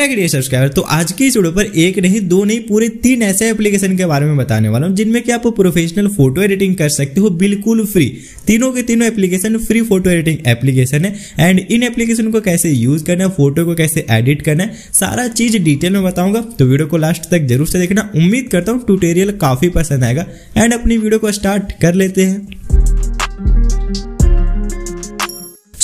Subscriber तो आज की इस वीडियो पर एक नहीं, दो नहीं, पूरे तीन ऐसे एप्लीकेशन के बारे में बताने वाला हूँ, जिनमें कि आप प्रोफेशनल फ़ोटो एडिटिंग कर सकते हो बिल्कुल फ्री तीनों के तीनों application free photo editing application है एंड इन एप्लीकेशन को कैसे यूज़ करना है फ़ोटो को कैसे एडिट करना है, सारा चीज़ डिटेल में बताऊँगा। तो वीडियो को लास्ट तक ज़रूर से देखना। उम्मीद करता हूँ ट्यूटोरियल काफ़ी पसंद आएगा एंड अपनी वीडियो को स्टार्ट कर लेते हैं।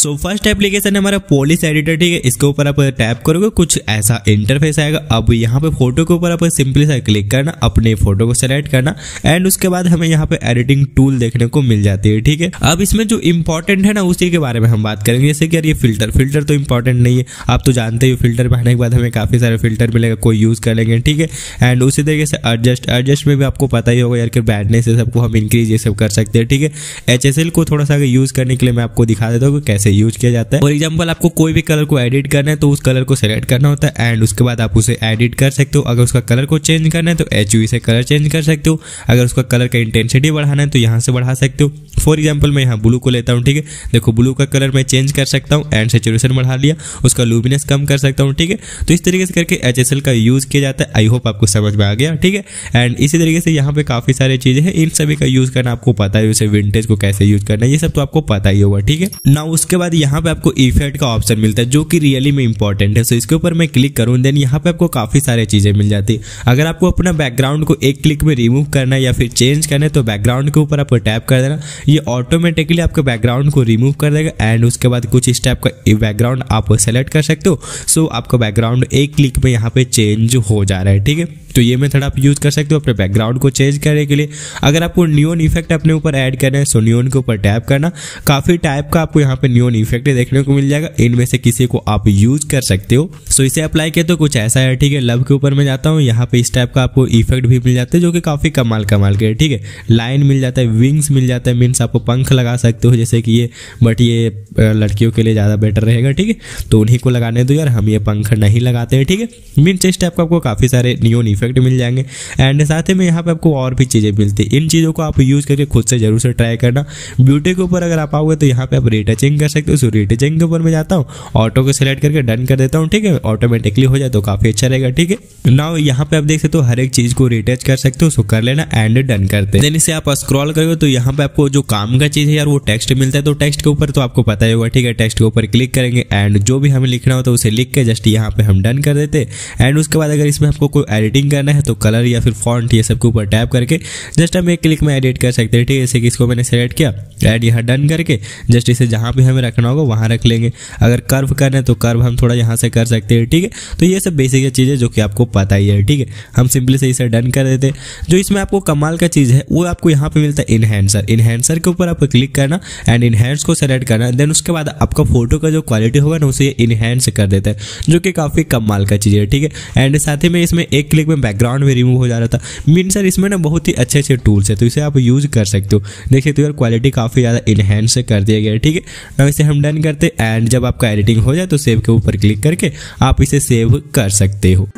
सो फ़र्स्ट एप्लीकेशन हमारा पॉलिस एडिटर ठीक है? इसके ऊपर आप टैप करोगे, कुछ ऐसा इंटरफेस आएगा। अब यहाँ पे फ़ोटो के ऊपर आप सिंपली सा क्लिक करना, अपने फ़ोटो को सेलेक्ट करना एंड उसके बाद हमें यहाँ पे एडिटिंग टूल देखने को मिल जाती है, ठीक है? अब इसमें जो इंपॉर्टेंट है ना, उसी के बारे में हम बात करेंगे। जैसे कि यार ये फ़िल्टर फ़िल्टर तो इंपॉर्टेंट नहीं है। आप तो जानते हो फ़िल्टर पहनने के बाद हमें काफ़ी सारे फ़िल्टर मिलेगा, कोई यूज़ कर लेंगे, ठीक है? एंड उसी तरीके से एडजस्ट एडजस्ट में भी आपको पता ही होगा यार कि है सबको हम इंक्रीज ये सब कर सकते हैं, ठीक है? एचएसएल को थोड़ा सा यूज़ करने के लिए मैं आपको दिखा देता हूँ कैसे यूज़ किया जाता है। फॉर एग्ज़ाम्पल आपको कोई भी कलर को एडिट करना है तो उस कलर को सेलेक्ट करना होता है एंड उसके बाद आप उसे एडिट कर सकते हो। अगर उसका कलर को चेंज करना है तो एच से कलर चेंज कर सकते हो। अगर उसका कलर का इंटेंसिटी बढ़ाना है तो यहाँ से बढ़ा सकते हो। फॉर एग्ज़ाम्पल मैं यहाँ ब्लू को लेता हूँ, ठीक है? देखो ब्लू का कलर मैं चेंज कर सकता हूँ एंड सेचुरेशन बढ़ा लिया। उसका लूमिनेस कम कर सकता हूँ, ठीक है? तो इस तरीके से करके एचएसएल का यूज़ किया जाता है। आई होप आपको समझ में आ गया, ठीक है? एंड इसी तरीके से यहाँ पे काफ़ी सारी चीज़ें हैं। इन सभी का यूज़ करना, आपको पता है जैसे विंटेज को कैसे यूज़ करना है, ये सब तो आपको पता ही होगा, ठीक है? ना उसके बाद यहाँ पे आपको इफ़ेक्ट का ऑप्शन मिलता है, जो कि रियली में इंपॉर्टेंट है। सो इसके ऊपर मैं क्लिक करूँ देन यहाँ पे आपको काफ़ी सारी चीज़ें मिल जाती है। अगर आपको अपना बैकग्राउंड को एक क्लिक में रिमूव करना या फिर चेंज करना है तो बैकग्राउंड के ऊपर आपको टैप कर देना। ये ऑटोमेटिकली आपके बैकग्राउंड को रिमूव कर देगा एंड उसके बाद कुछ इस टाइप का बैकग्राउंड आप सेलेक्ट कर सकते हो। सो आपका बैकग्राउंड एक क्लिक में यहाँ पे चेंज हो जा रहा है, ठीक है? तो ये मेथड आप यूज़ कर सकते हो अपने बैकग्राउंड को चेंज करने के लिए। अगर आपको न्यून इफ़ेक्ट अपने ऊपर ऐड करना है सो न्यून के ऊपर टैप करना। काफ़ी टाइप का आपको यहाँ पे न्यून इफ़ेक्ट देखने को मिल जाएगा। इनमें से किसी को आप यूज़ कर सकते हो। सो इसे अप्लाई किया तो कुछ ऐसा है, ठीक है? लव के ऊपर मैं जाता हूँ। यहाँ पे इस टाइप का आपको इफ़ेक्ट भी मिल जाता है, जो कि काफ़ी कमाल कमाल के ठीक है? लाइन मिल जाता है विंग्स मिल जाता है मीन्स आपको पंख लगा सकते हो, जैसे कि ये बट ये लड़कियों के लिए ज़्यादा बेटर रहेगा, ठीक है? तो उन्हीं को लगाने दो यार, हम ये पंख नहीं लगाते हैं, ठीक है? मीन्स इस टाइप का आपको काफ़ी सारे न्यून इफ़ेक्ट मिल जाएँगे। एंड साथ ही में यहाँ पे आपको और भी चीज़ें मिलती है। इन चीज़ों को आप यूज़ करके खुद से ज़रूर से ट्राई करना। ब्यूटी के ऊपर अगर आप आओगे तो यहाँ पे आप रिटचिंग कर सकते हो। सो रिटचिंग के ऊपर मैं जाता हूँ। ऑटो को सिलेक्ट करके डन कर देता हूँ, ठीक है? ऑटोमेटिकली हो जाए तो काफ़ी अच्छा रहेगा, ठीक है? ना यहाँ पे आप देख सकते हो, हर एक चीज़ को रिटच कर सकते हो। सो कर लेना एंड डन करते देन इसे आप स्क्रॉल करोगे तो यहाँ पे आपको जो काम का चीज़ है यार, वो टेक्स्ट मिलता है। तो टेक्स्ट के ऊपर तो आपको पता ही होगा, ठीक है? टेक्स्ट के ऊपर क्लिक करेंगे एंड जो भी हमें लिखना है उसे लिख के जस्ट यहाँ पे हम डन कर देते एंड उसके बाद अगर इसमें आपको कोई एडिटिंग करना है तो कलर या फिर फॉन्ट ये सब के ऊपर टैप करके जस्ट हम एक क्लिक में एडिट कर सकते हैं, ठीक है? जैसे कि इसको मैंने सेलेक्ट किया एड यहाँ डन करके जस्ट इसे जहाँ भी हमें रखना होगा, वहाँ रख लेंगे। अगर कर्व करना है तो कर्व हम थोड़ा यहाँ से कर सकते हैं, ठीक है? तो ये सब बेसिक चीज़ें जो कि आपको पता ही है, ठीक है? हम सिंपली से इसे डन कर देते जो इसमें आपको कमाल का चीज़ है, वो आपको यहाँ पे मिलता है इनहेंसर इनहेंसर के ऊपर आपको क्लिक करना एंड इनहेंस को सेलेक्ट करना देन उसके बाद आपका फ़ोटो का जो क्वालिटी होगा ना, उसे इनहेंस कर देता है, जो कि काफ़ी कमाल का चीज़ है, ठीक है? एंड साथ ही में इसमें एक क्लिक में बैकग्राउंड भी रिमूव हो जा रहा था। मीन सर इसमें ना बहुत ही अच्छे अच्छे टूल्स है तो इसे आप यूज़ कर सकते हो। देखिए तो यार क्वालिटी काफ़ी ज़्यादा इनहेंस कर दिया गया है, ठीक है? ना इसे हम डन करते एंड जब आपका एडिटिंग हो जाए तो सेव के ऊपर क्लिक करके आप इसे सेव कर सकते हो।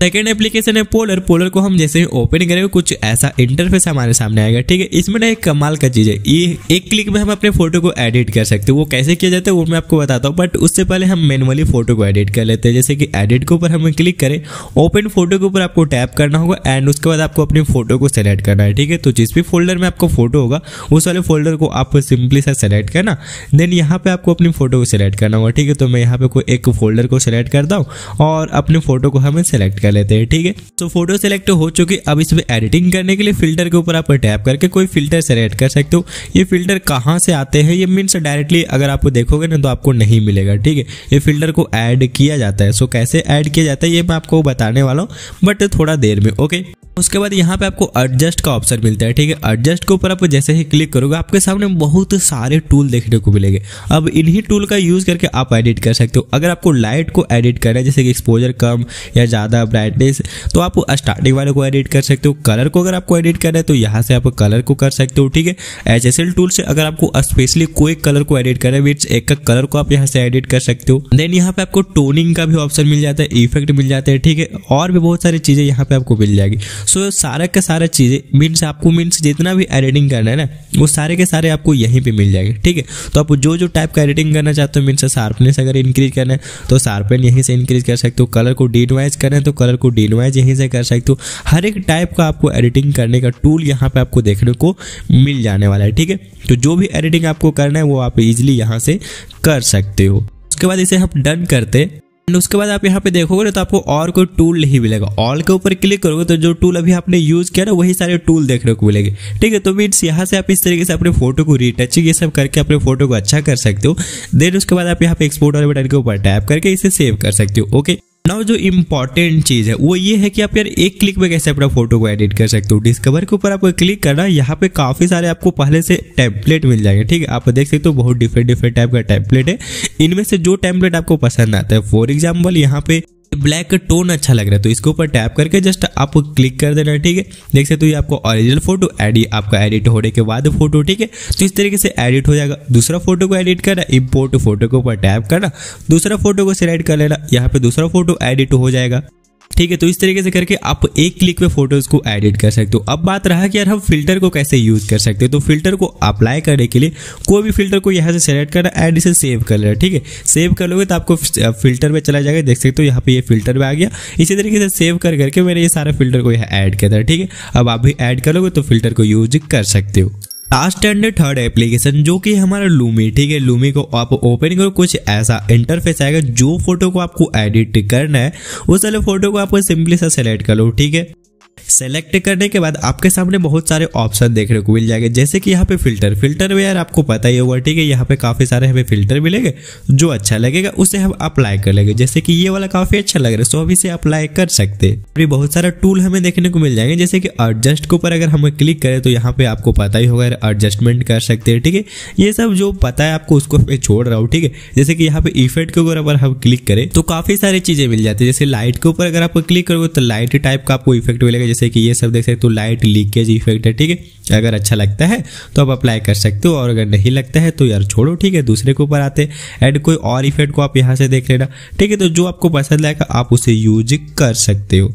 सेकेंड एप्लीकेशन है पोलर पोलर को हम जैसे ही ओपन करेंगे, कुछ ऐसा इंटरफेस हमारे सामने आएगा, ठीक है? इसमें ना एक कमाल का चीज़ है। ये एक क्लिक में हम अपने फ़ोटो को एडिट कर सकते हैं। वो कैसे किया जाता है, वो मैं आपको बताता हूँ बट उससे पहले हम मैनुअली फ़ोटो को एडिट कर लेते हैं। जैसे कि एडिट के ऊपर हम क्लिक करें ओपन फ़ोटो के ऊपर आपको टैप करना होगा एंड उसके बाद आपको अपनी फ़ोटो को सेलेक्ट करना है, ठीक है? तो जिस भी फोल्डर में आपको फ़ोटो होगा, उस वाले फोल्डर को आप सिंपली सा सेलेक्ट करना। देन यहाँ पे आपको अपनी फ़ोटो को सिलेक्ट करना होगा, ठीक है? तो मैं यहाँ पे कोई एक फोल्डर को सिलेक्ट करता हूँ, और अपने फ़ोटो को हमें सेलेक्ट कर लेते हैं, ठीक है? तो फ़ोटो सेलेक्ट हो चुकी, अब इसमें एडिटिंग करने के लिए फ़िल्टर के ऊपर आप टैप करके कोई फ़िल्टर सेलेक्ट कर सकते हो। ये फ़िल्टर कहाँ से आते हैं? ये मीन्स डायरेक्टली अगर आप देखोगे ना तो आपको नहीं मिलेगा, ठीक है? ये फ़िल्टर को ऐड किया जाता है। सो कैसे ऐड किया जाता है, ये मैं आपको बताने वाला हूँ बट थोड़ा देर में ओके उसके बाद यहाँ पे आपको एडजस्ट का ऑप्शन मिलता है, ठीक है? एडजस्ट के ऊपर आप जैसे ही क्लिक करोगे, आपके सामने बहुत सारे टूल देखने को मिलेंगे। अब इन्हीं टूल का यूज़ करके आप एडिट कर सकते हो। अगर आपको लाइट को एडिट करना है, जैसे कि एक्सपोजर कम या ज़्यादा ब्राइटनेस तो आप स्टार्टिंग वाले को एडिट कर सकते हो। कलर को अगर आपको एडिट करना है तो यहाँ से आप कलर को कर सकते हो, ठीक है? एच एस एल टूल से अगर आपको स्पेशली कोई कलर को एडिट करना है मीन्स एक का कलर को आप यहाँ से एडिट कर सकते हो। देन यहाँ पे आपको टोनिंग का भी ऑप्शन मिल जाता है इफ़ेक्ट मिल जाता है, ठीक है? और भी बहुत सारी चीज़ें यहाँ पे आपको मिल जाएगी। सो सारा का सारा चीज़ें मीन्स आपको मीन्स जितना भी एडिटिंग करना है ना, वो सारे के सारे आपको यहीं पे मिल जाएँगे, ठीक है? तो आप जो जो टाइप का एडिटिंग करना चाहते हो मीन्स शार्पनेस अगर इंक्रीज करना है तो शार्पन यहीं से इंक्रीज कर सकते हो। कलर को डीनवाइज करना है तो कलर को डीनवाइज यहीं से कर सकते हो। हर एक टाइप का आपको एडिटिंग करने का टूल यहाँ पे आपको देखने को मिल जाने वाला है, ठीक है? तो जो भी एडिटिंग आपको करना है, वो आप इजिली यहाँ से कर सकते हो। उसके बाद इसे हम डन करते उसके बाद आप यहाँ पे देखोगे तो आपको और कोई टूल नहीं मिलेगा। ऑल के ऊपर क्लिक करोगे तो जो टूल अभी आपने यूज़ किया ना, वही सारे टूल देखने को मिलेगी। ठीक है तो मीन्स यहाँ से आप इस तरीके से अपने फ़ोटो को रिटचिंग ये सब करके अपने फ़ोटो को अच्छा कर सकते हो। देन उसके बाद आप यहाँ पे एक्सपोर्ट वाले बटन के ऊपर टैप करके इसे सेव कर सकते हो। ओके नाउ जो इम्पोर्टेंट चीज़ है, वो ये है कि आप यार एक क्लिक में कैसे अपना फ़ोटो को एडिट कर सकते हो? डिस्कवर के ऊपर आपको क्लिक करना, यहाँ पे काफ़ी सारे आपको पहले से टेम्पलेट मिल जाएँगे, ठीक है? आप देख सकते हो बहुत डिफरेंट डिफरेंट टाइप का टेम्पलेट है। इनमें से जो टेम्पलेट आपको पसंद आता है फॉर एग्ज़ाम्पल यहाँ पे ब्लैक टोन अच्छा लग रहा है तो इसके ऊपर टैप करके जस्ट आप क्लिक कर देना, ठीक है? देख सकते हो ये आपको ओरिजिनल फ़ोटो एडि आपका एडिट होने के बाद फ़ोटो ठीक है? तो इस तरीके से एडिट हो जाएगा। दूसरा फ़ोटो को एडिट करना इम्पोर्ट फ़ोटो के ऊपर टैप करना, दूसरा फ़ोटो को सिलेक्ट कर लेना, यहाँ पे दूसरा फ़ोटो एडिट हो जाएगा। ठीक है तो इस तरीके से करके आप एक क्लिक में फ़ोटोज़ को एडिट कर सकते हो। अब बात रहा कि यार, हम फ़िल्टर को कैसे यूज़ कर सकते हैं? तो फ़िल्टर को अप्लाई करने के लिए कोई भी फ़िल्टर को यहाँ से सेलेक्ट करना एंड इसे सेव कर लेना, ठीक है? सेव कर लोगे तो आपको फ़िल्टर में चला जाएगा। देख सकते हो यहाँ पे ये फ़िल्टर में आ गया। इसी तरीके से सेव कर करके मैंने ये सारा फ़िल्टर को यहाँ ऐड किया था, ठीक है? अब आप भी ऐड करोगे तो फ़िल्टर को यूज़ कर सकते हो। लास्ट एंड थर्ड एप्लीकेशन जो कि हमारा लूमी ठीक है? लूमी को आप ओपन करो, कुछ ऐसा इंटरफेस आएगा, जो फ़ोटो को आपको एडिट करना है, उस वाले फ़ोटो को आपको सिंपली सा सेलेक्ट कर लो, ठीक है? सेलेक्ट करने के बाद आपके सामने बहुत सारे ऑप्शन देखने को मिल जाएँगे। जैसे कि यहाँ पे फ़िल्टर फ़िल्टर में यार आपको पता ही होगा, ठीक है, यहाँ पे काफ़ी सारे हमें फ़िल्टर मिलेंगे, जो अच्छा लगेगा, उसे हम अप्लाई कर लेंगे। जैसे कि ये वाला काफ़ी अच्छा लग रहा है, सो हम इसे अप्लाई कर सकते हैं। अभी बहुत सारा टूल हमें देखने को मिल जाएँगे, जैसे कि एडजस्ट के ऊपर अगर हम क्लिक करें तो यहाँ पे आपको पता ही होगा एडजस्टमेंट कर सकते हैं, ठीक है। ये सब जो पता है आपको, उसको मैं छोड़ रहा हूँ, ठीक है। जैसे कि यहाँ पे इफ़ेक्ट के ऊपर अगर हम क्लिक करें तो काफ़ी सारी चीज़ें मिल जाती है। जैसे लाइट के ऊपर अगर आप क्लिक करोगे तो लाइट टाइप का आपको इफ़ेक्ट मिलेगा। जैसे कि ये सब देख सकते हो लाइट लीकेज इफ़ेक्ट है, ठीक है? अगर अच्छा लगता है तो आप अप्लाई कर सकते हो, और अगर नहीं लगता है तो यार छोड़ो, ठीक है? दूसरे के ऊपर आते एंड कोई और इफ़ेक्ट को आप यहाँ से देख लेना, ठीक है? तो जो आपको पसंद आएगा, आप उसे यूज़ कर सकते हो।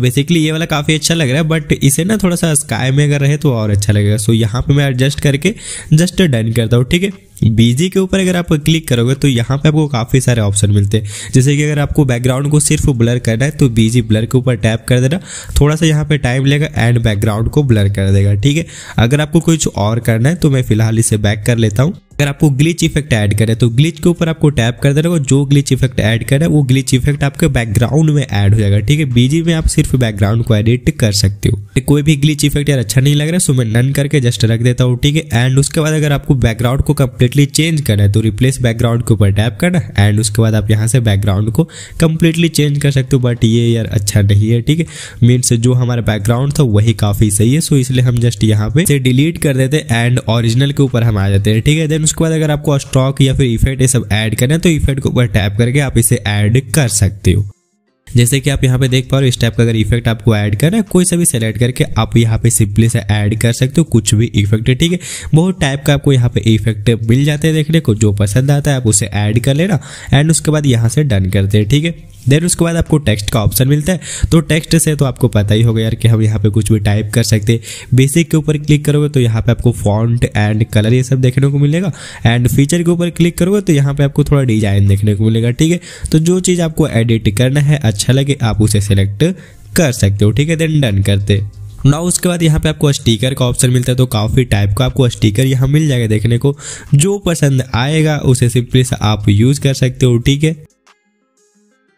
बेसिकली ये वाला काफ़ी अच्छा लग रहा है बट इसे ना थोड़ा सा स्काई में अगर रहे तो और अच्छा लगेगा। सो यहाँ पे मैं एडजस्ट करके जस्ट डन करता हूँ, ठीक है? बीजी के ऊपर अगर आप क्लिक करोगे तो यहाँ पे आपको काफ़ी सारे ऑप्शन मिलते हैं। जैसे कि अगर आपको बैकग्राउंड को सिर्फ़ ब्लर करना है तो बीजी ब्लर के ऊपर टैप कर देना। थोड़ा सा यहाँ पे टाइम लेगा एंड बैकग्राउंड को ब्लर कर देगा, ठीक है? अगर आपको कुछ और करना है तो मैं फ़िलहाल इसे बैक कर लेता हूँ। अगर आपको ग्लिच इफ़ेक्ट ऐड करें तो ग्लिच के ऊपर आपको टैप कर देना जो ग्लिच इफ़ेक्ट ऐड करे, वो ग्लिच इफ़ेक्ट आपके बैकग्राउंड में ऐड हो जाएगा, ठीक है? बीजी में आप सिर्फ़ बैकग्राउंड को एडिट कर सकते हो। कोई भी ग्लिच इफ़ेक्ट यार अच्छा नहीं लग रहा है सो मैं नन करके जस्ट रख देता हूँ, ठीक है? एंड उसके बाद अगर आपको बैकग्राउंड को कम्प्लीटली चेंज करना है तो रिप्लेस बैकग्राउंड के ऊपर टैप करना एंड उसके बाद आप यहाँ से बैकग्राउंड को कंप्लीटली चेंज कर सकते हो बट ये यार अच्छा नहीं है, ठीक है? मीन्स जो हमारा बैकग्राउंड था, वही काफ़ी सही है सो इसलिए हम जस्ट यहाँ पे डिलीट कर देते हैं एंड ओरिजिनल के ऊपर हम आ जाते हैं, ठीक है? देन उसके बाद अगर आपको स्टॉक या फिर इफ़ेक्ट ये सब ऐड करना है तो इफ़ेक्ट के ऊपर टैप करके आप इसे ऐड कर सकते हो। जैसे कि आप यहाँ पे देख पा रहे हो, इस टाइप का अगर इफ़ेक्ट आपको ऐड करना है, कोई सा भी सेलेक्ट करके आप यहाँ पे सिंपली से ऐड कर सकते हो, कुछ भी इफ़ेक्ट है, ठीक है? बहुत टाइप का आपको यहाँ पे इफ़ेक्ट मिल जाते हैं देखने को, जो पसंद आता है आप उसे ऐड कर लेना एंड उसके बाद यहाँ से डन करते हैं ठीक है? देन उसके बाद आपको टेक्स्ट का ऑप्शन मिलता है। तो टेक्स्ट से तो आपको पता ही होगा यार कि हम यहाँ पे कुछ भी टाइप कर सकते हैं। बेसिक के ऊपर क्लिक करोगे तो यहाँ पे आपको फॉन्ट एंड कलर ये सब देखने को मिलेगा। एंड फीचर के ऊपर क्लिक करोगे तो यहाँ पे आपको थोड़ा डिज़ाइन देखने को मिलेगा, ठीक है? तो जो चीज़ आपको एडिट करना है अच्छा लगे, आप उसे सिलेक्ट कर सकते हो, ठीक है? देन डन करते ना उसके बाद यहाँ पे आपको स्टिकर का ऑप्शन मिलता है तो काफ़ी टाइप का आपको स्टिकर यहाँ मिल जाएगा देखने को। जो पसंद आएगा, उसे सिंपली से आप यूज़ कर सकते हो, ठीक है?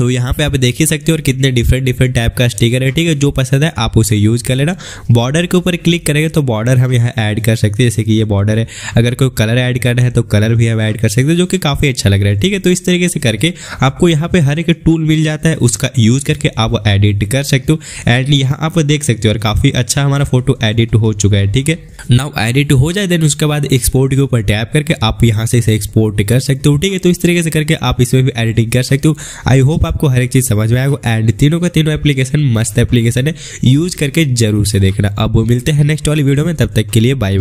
तो यहाँ पे आप देख ही सकते हो और कितने डिफरेंट डिफरेंट टाइप का स्टिकर है, ठीक है? जो पसंद है, आप उसे यूज़ कर लेना। बॉर्डर के ऊपर क्लिक करेंगे तो बॉर्डर हम यहाँ ऐड कर सकते हैं, जैसे कि ये बॉर्डर है। अगर कोई कलर ऐड करना है तो कलर भी हम ऐड कर सकते हैं, जो कि काफ़ी अच्छा लग रहा है, ठीक है? तो इस तरीके से करके आपको यहाँ पे हर एक टूल मिल जाता है, उसका यूज़ करके आप एडिट कर सकते हो। एंड यहाँ आप देख सकते हो और काफ़ी अच्छा हमारा फ़ोटो एडिट हो चुका है, ठीक है? नाउ एडिट हो जाए देन उसके बाद एक्सपोर्ट के ऊपर टैप करके आप यहाँ से इसे एक्सपोर्ट कर सकते हो, ठीक है? तो इस तरीके से करके आप इसमें भी एडिटिंग कर सकते हो। आई होप आपको हर एक चीज़ समझ में आएगा एंड तीनों का तीनों एप्लीकेशन मस्त एप्लीकेशन है। यूज़ करके ज़रूर से देखना। अब वो मिलते हैं नेक्स्ट वाली वीडियो में। तब तक के लिए बाय बाय